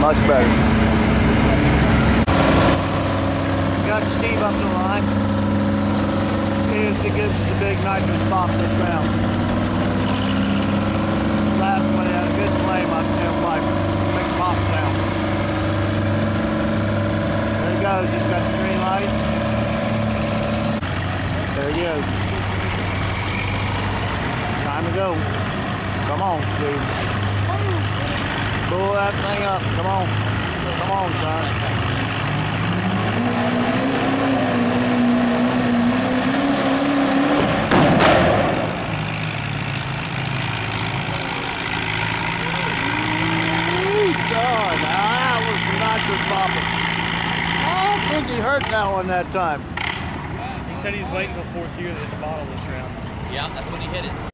Much better. Got Steve up the line. Here's give us the big nitrous pop this round. Last one had a good flame on tailpipe. Big pop sound. There he goes. He's got the green light. There he goes. Time to go. Come on, Steve. Pull that thing up. Come on. Come on, son. God, was some nitrous popping. I don't think he hurt that one that time. He said he's waiting till fourth gear to hit the bottle this round. Yeah, that's when he hit it.